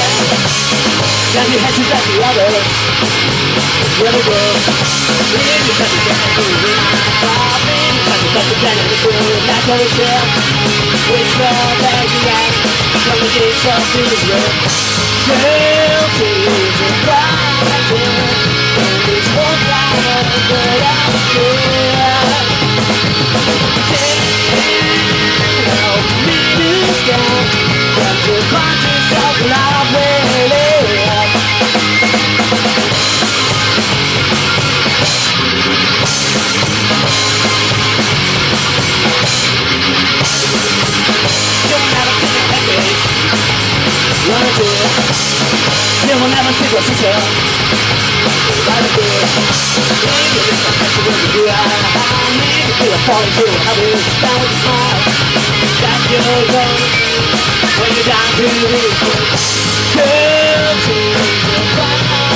Then you. had to get the other The other world Then you to get the other Then you had to get the planet The world not to share Which world that you ask From the gates of this world Guilty You will never see she said. Right. Maybe it's not that you will do. I to will with a smile. That you're gone. When you're down to the Girl, she's a fighter.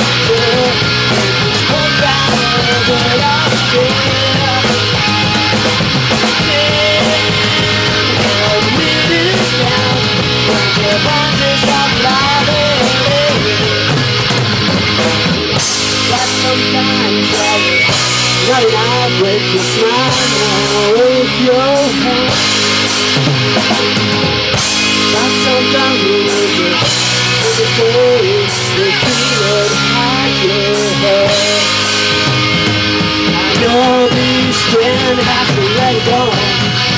It sometimes like running out with your smile with your hand. But sometimes you lose it in the face, the feeling hide your head. I know this can have to let go.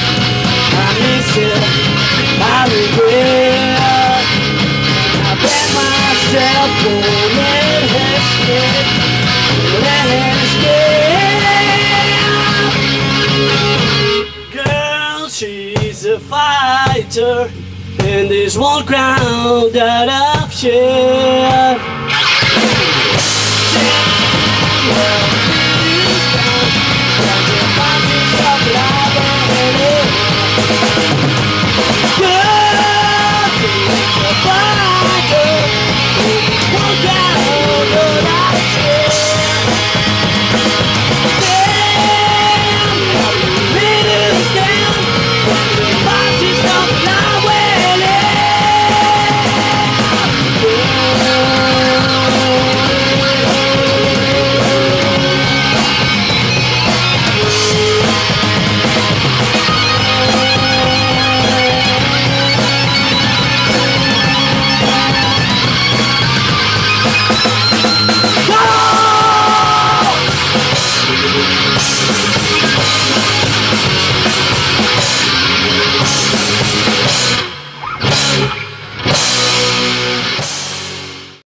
She's a fighter, and this one ground that I've shared.